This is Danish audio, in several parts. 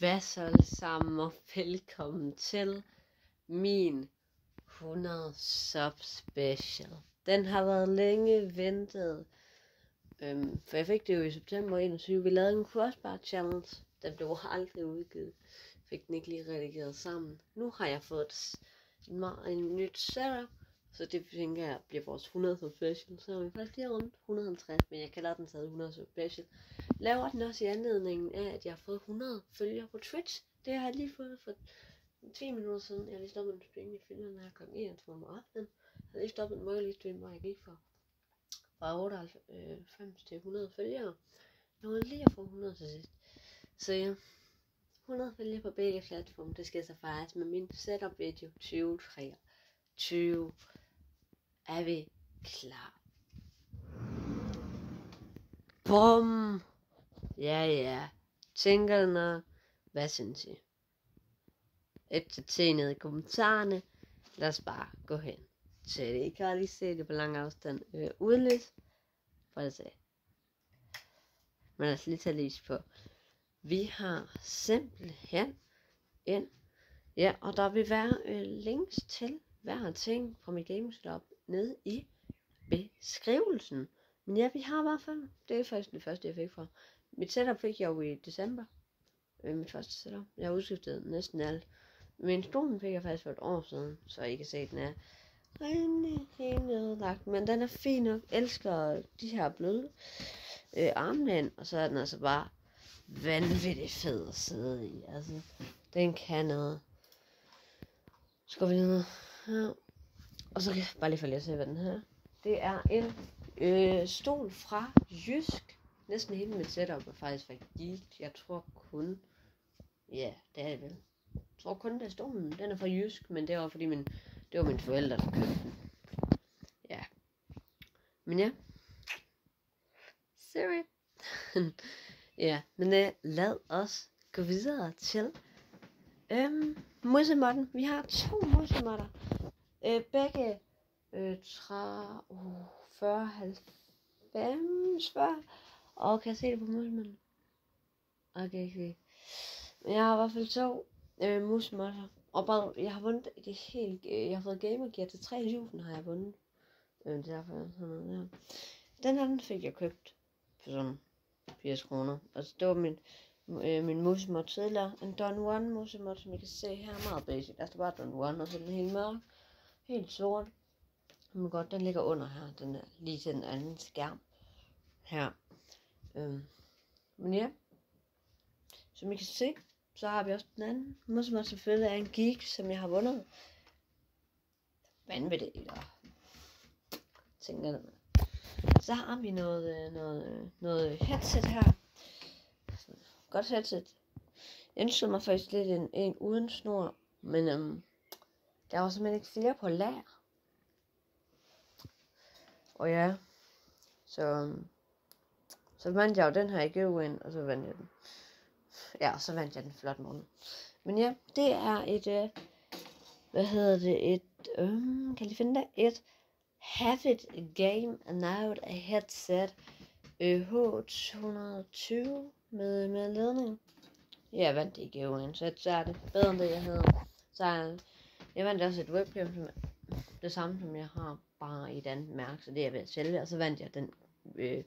Hvad så alle sammen, og velkommen til min 100 sub special. Den har været længe ventet, øhm, for jeg fik det jo i september 21. Vi lavede en crossbar challenge, den blev aldrig udgivet. Fik den ikke lige redigeret sammen. Nu har jeg fået en, en nyt setup, så det tænker jeg bliver vores 100 special. Så er vi faktisk lige rundt 150, men jeg kalder den stadig 100 special laver den også i anledningen af, at jeg har fået 100 følgere på Twitch. Det har jeg lige fået for 10 minutter siden. Jeg har lige stoppet en stream i filmen her kl. 21 om aftenen. Jeg har lige stoppet en mulig stream, hvor jeg gik fra, fra 98 øh, til 100 følgere. Jeg nåede lige at få 100 til sidst. Så ja, 100 følgere på begge platforme. Det skal så fejres med min setup video 2023. Er vi klar? Bum! Ja, ja. Tænker Tænkerne, hvad synes I? Efter til te ned i kommentarerne. Lad os bare gå hen Så det. ikke kan lige se det på lang afstand øh, udlæs. For at se. Men lad os lige tage lys på. Vi har simpelthen ind. Ja, og der vil være øh, links til hver ting fra mit gamestop nede i beskrivelsen. Men ja, vi har i hvert fald. Det er faktisk det første, jeg fik fra. Mit setup fik jeg jo i december. Øh, mit første setup. Jeg har udskiftet næsten alt. Men stolen fik jeg faktisk for et år siden, så I kan se, at den er rimelig helt nedlagt. Men den er fin nok. Elsker de her bløde øh, armlæn. Og så er den altså bare vanvittigt fed at sidde i. Altså, den kan noget. Så går vi ned her. Og så kan jeg bare lige få lige se, hvad den her. Det er en øh, stol fra Jysk næsten hele mit setup er faktisk fra Geek. Jeg tror kun... Ja, det er det vel. Jeg tror kun, det er stolen. Den er fra Jysk, men det var fordi min, det var mine forældre, der købte den. Ja. Men ja. Sorry. ja, men øh, lad os gå videre til øhm, musemotten. Vi har to musemotter. Øh, begge øh, tra, uh, 40, 90, 40, og kan jeg se det på musmanden? Okay, okay. Men jeg har i hvert fald to øh, musmotter. Og bare, jeg har vundet det helt, øh, jeg har fået Gamer Gear til 3000 har jeg vundet. Øh, det er derfor sådan noget der. Den her, den fik jeg købt for sådan 80 kroner. Altså det var min, øh, min musemod tidligere. En Don One musemod, som I kan se her, meget basic. Der står bare Don One, og så den helt mørk. Helt sort. Men godt, den ligger under her. Den er lige til den anden skærm. Her. Øhm, men ja, som I kan se, så har vi også den anden. Må som selvfølgelig er en geek, som jeg har vundet. Vanvittigt, eller tænker det. Så har vi noget, øh, noget, øh, noget headset her. Godt headset. Jeg ønskede mig faktisk lidt en, en uden snor, men øhm, der var simpelthen ikke flere på lager. Og ja, så øhm, så vandt jeg jo den her i giveawayen, og så vandt jeg den. Ja, og så vandt jeg den flot morgen. Men ja, det er et, øh, hvad hedder det, et, øh, kan I finde det? Et Have It Game Now a Headset øh, H220 med, med ledning. Ja, jeg vandt det i giveawayen, så, så er det bedre end det, jeg havde. Så jeg, vandt også et webcam, som det samme, som jeg har, bare i et andet mærke, så det er jeg ved at sælge, og så vandt jeg den øh,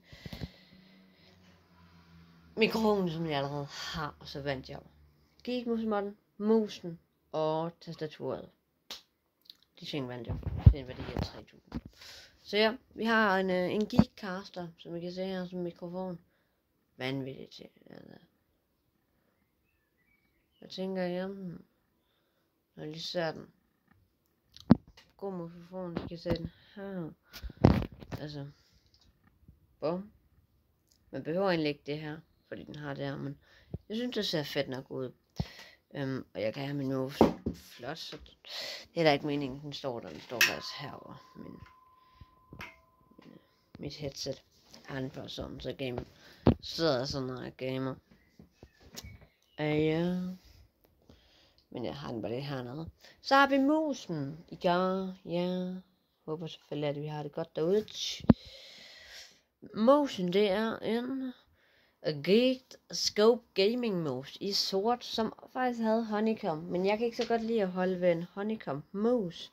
mikrofonen, som jeg allerede har, og så vandt jeg gigmusmotten, musen og tastaturet. De ting vandt jeg. Det var det 3000. Så ja, vi har en, øh, en Geekcaster, som I kan se her som mikrofon. Vanvittigt til. Altså. Jeg tænker, jamen, når jeg lige ser den. God mikrofon, se den her. Altså, bum. Man behøver egentlig ikke det her fordi den har det her, men jeg synes, det ser fedt nok ud. Øhm, og jeg kan have min nose flot, så det er da ikke meningen, den står der. Den står faktisk herovre. Min, min, mit headset har den for sådan, så game sidder sådan, når jeg gamer. Øh, ja. Men jeg har den bare lidt hernede. Så har vi musen i gang. Ja. Håber selvfølgelig, at vi har det godt derude. Musen, det er en Geeked Scope Gaming Mouse i sort, som faktisk havde honeycomb. Men jeg kan ikke så godt lide at holde ved en honeycomb mouse.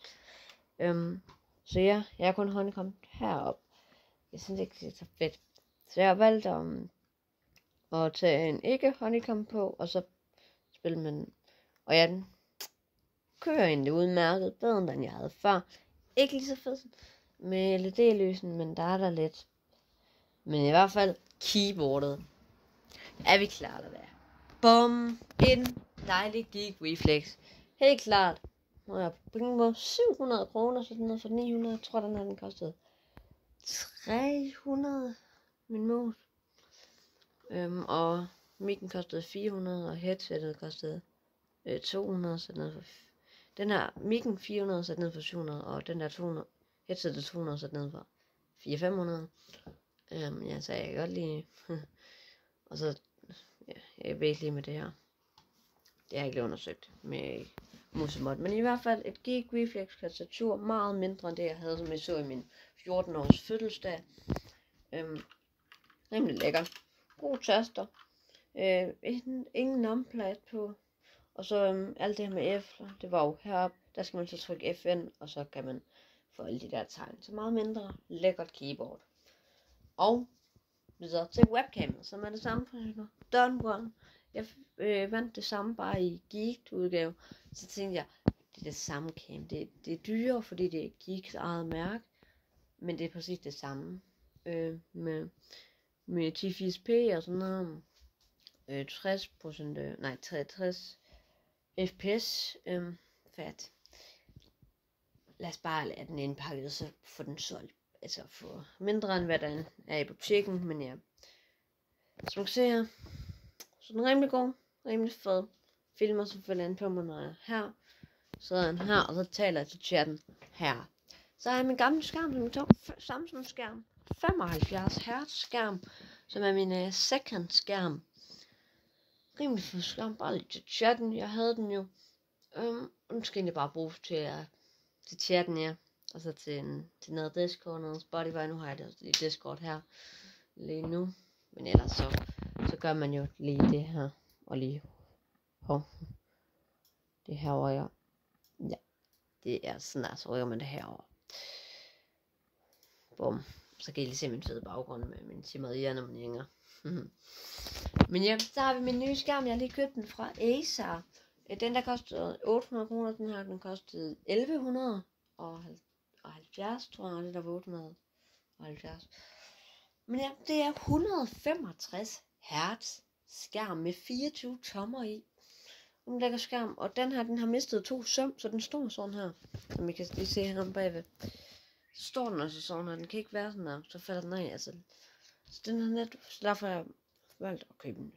Øhm, så ja, jeg har kun honeycomb herop. Jeg synes ikke, det er så fedt. Så jeg har valgt om at tage en ikke honeycomb på, og så spille med den. Og jeg kører egentlig udmærket, bedre end jeg havde før. Ikke lige så fedt med LED-løsen, men der er der lidt. Men i hvert fald keyboardet. Er vi klar eller hvad? Bum! En dejlig Geek Reflex. Helt klart. Nu jeg bringe på 700 kroner, så den er for 900. Jeg tror, den har den kostet 300 min mus. Øhm, og mikken kostede 400, og headsettet kostede øh, 200, så den for... Den her mikken 400, så den for 700, og den der 200, headsetet 200, så den for 400-500. Øhm, ja, så jeg kan godt lide... og så... Ja, jeg ved ikke lige med det her. Det har jeg ikke undersøgt med musemod. Men i hvert fald et Geek Reflex tastatur, meget mindre end det, jeg havde, som jeg så i min 14-års fødselsdag. Øhm, rimelig lækker. God taster. Øh, ingen, ingen på. Og så øhm, alt det her med F, det var jo heroppe. Der skal man så trykke FN, og så kan man få alle de der tegn. Så meget mindre lækkert keyboard. Og videre til webcam, som er det samme for Done one. Jeg øh, vandt det samme bare i geek udgave. Så tænkte jeg, det er det samme cam. Det, det er dyrere, fordi det er Geeks eget mærke. Men det er præcis det samme. Øh, med, med 1080p og sådan noget. Øh, 60 procent, øh, nej 63 fps. øhm, fat. Lad os bare lade den indpakket, så få den solgt. Altså for mindre end hvad der er i butikken, men ja. Som man kan se her, så den er rimelig god, rimelig fed. Filmer selvfølgelig an på mig, når jeg er her. Så er den her, og så taler jeg til chatten her. Så har jeg min gamle skærm, som tog Samsung skærm. 75 Hz skærm, som er min øh, uh, second skærm. Rimelig fed skærm, bare lidt til chatten. Jeg havde den jo. Øhm, og den skal egentlig bare bruges til, uh, til chatten, ja. Og så til, en, til noget Discord, noget Spotify. Nu har jeg det i Discord her lige nu. Men ellers så, så gør man jo lige det her. Og lige hov. Det her over, ja. ja. Det er sådan der, så rykker man det herover. Bum. Så kan I lige se min fede baggrund med min timmer hjernemoninger. Men ja, så har vi min nye skærm. Jeg har lige købt den fra Acer. Øh, den der kostede 800 kroner, den her den kostede 1100 og 70, tror jeg, det der var 870. Men ja, det er 165 Hz skærm med 24 tommer i. En lækker skærm, og den her, den har mistet to søm, så den står sådan her. Som I kan lige se her bagved. Så står den også sådan her, den kan ikke være sådan her, så falder den af, altså. Så den her net, så derfor har jeg valgt at købe den.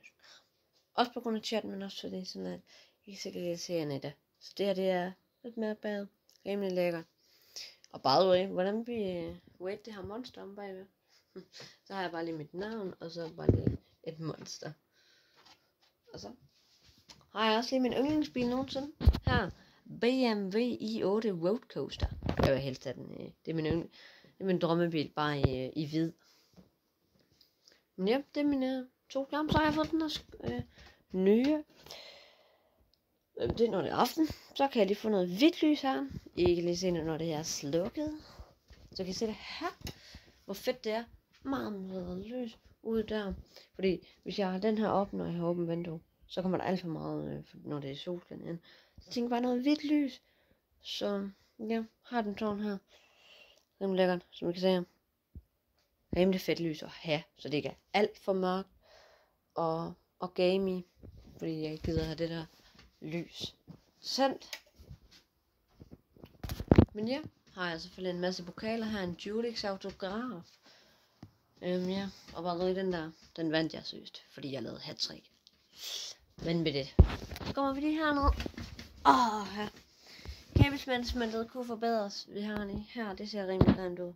Også på grund af chat, men også fordi sådan at I kan sikkert lige se det. Så det her, det er lidt mere bad. Rimelig lækkert. Og by the way, hvordan vi øh, wait det her monster om bagved? så har jeg bare lige mit navn, og så bare lige et monster. Og så har jeg også lige min yndlingsbil nogensinde. Her, BMW i8 Roadcoaster. Coaster. Jeg vil helst have den. Øh, det er min, yndling, det er min drømmebil, bare i, i hvid. Men ja, det er mine to lamper. Så har jeg fået den her øh, nye. Øh, det er når det er aften. Så kan jeg lige få noget hvidt lys her. I kan lige se, når det her er slukket. Så kan I se det her. Hvor fedt det er. Meget meget lys ud der. Fordi hvis jeg har den her op, når jeg har åbent vindue, så kommer der alt for meget, øh, når det er solskin ind. Så tænk tænker bare noget hvidt lys. Så ja, har den sådan her. Rimelig lækkert, som I kan se. Rimelig fedt lys at have, så det ikke er alt for mørkt og, og gamey. Fordi jeg ikke gider have det der lys sendt. Men ja, har jeg selvfølgelig en masse pokaler her. En Julix autograf. Øhm, ja, og bare den der, den vandt jeg søst, fordi jeg lavede hat-trick. Men med det, så kommer vi lige herned. Åh, oh, her. Kabelsmandsmentet kunne forbedres. Vi har den her, det ser rimelig grimt ud.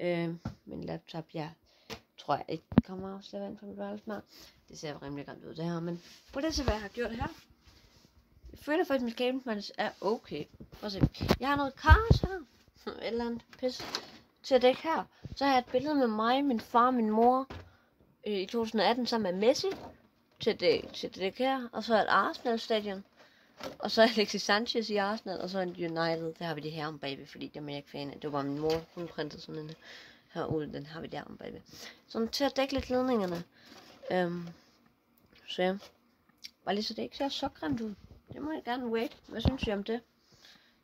Øh, min laptop, ja, tror jeg ikke kommer af vand fra mit værelse Det ser rimelig grimt ud det her, men på det så hvad jeg har gjort her. Jeg føler faktisk, at mit kabelsmands er okay. Prøv at se. Jeg har noget kars her. Et eller andet pis til at dække her. Så har jeg et billede med mig, min far, min mor, øh, i 2018 sammen med Messi til det, til det her, og så et Arsenal-stadion. Og så Alexis Sanchez i Arsenal, og så en United. Der har vi det her om bagved, fordi det er jeg ikke fan af. Det var min mor, hun printede sådan en her ud. den har vi der om bagved. Sådan til at dække lidt ledningerne. Øhm, så ja. Bare lige så det ikke ser så grimt ud. Det må jeg gerne wait. Hvad synes I om det?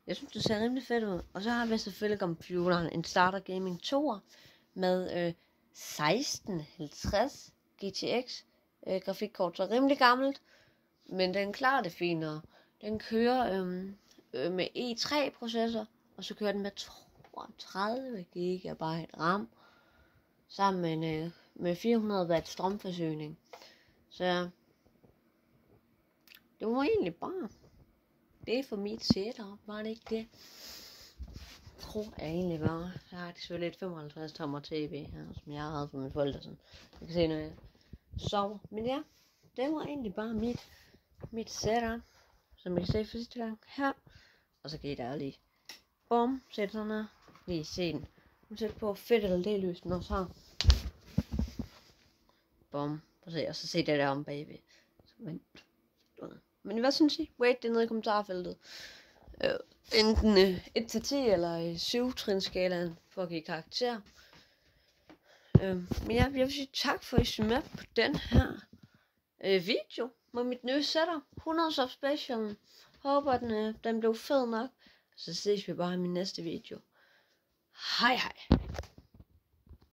Jeg synes, det ser rimelig fedt ud. Og så har vi selvfølgelig computeren en Starter Gaming 2 med øh, 1650 GTX øh, grafikkort. Så rimelig gammelt, men den klarer det finere. Den kører øhm, øh, med E3 processor, og så kører den med 32 GB RAM, sammen med, en, øh, med 400 watt strømforsyning. Så det var egentlig bare det er for mit setup, var det ikke det? Jeg tror jeg egentlig var. Jeg har selvfølgelig et 55 tommer tv her, som jeg havde på min forældre. Sådan. Jeg kan se, når jeg sover. Men ja, det var egentlig bare mit, mit setup, som jeg kan se for sidste gang her. Og så kan I da lige, bum, sætte sådan her, lige se den. Nu sætter på fedt eller det lys, den også har. Bum, og så, og så se det der om bagved. Så vent. Men hvad synes I? Wait, det er nede i kommentarfeltet. Øh, enten øh, 1-10 eller øh, i 7 skalaen for at give karakter. Øh, men ja, jeg vil sige tak for at I så med på den her øh, video med mit nye setup. 100 sub special. Håber den, øh, den blev fed nok. Så ses vi bare i min næste video. Hej hej.